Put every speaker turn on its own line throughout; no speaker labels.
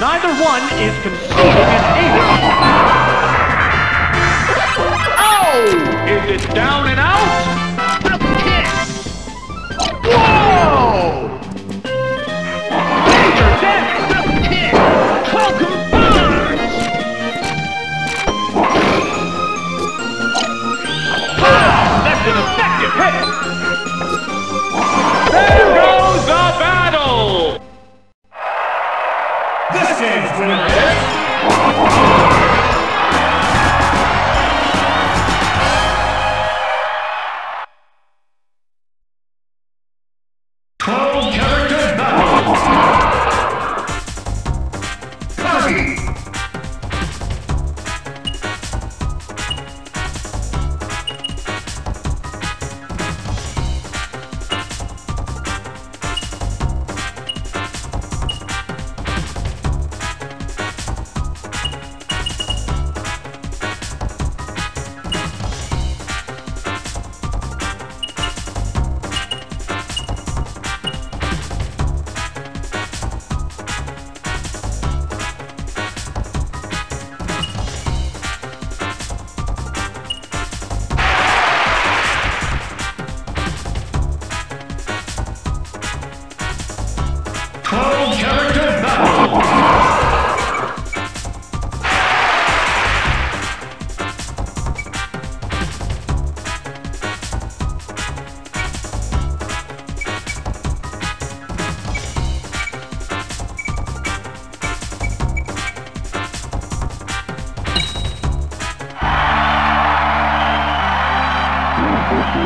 Neither one is conceiving an alien. Oh! Is it down and out?
fighting!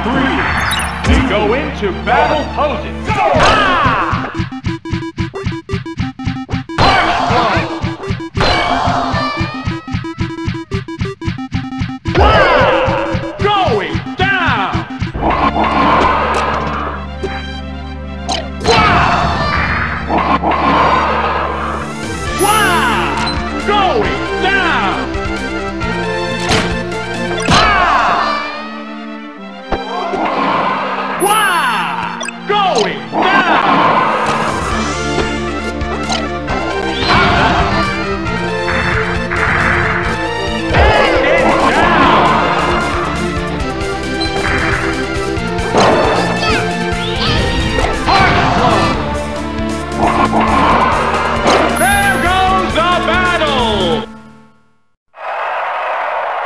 three. We go into battle poses. Go! Ah!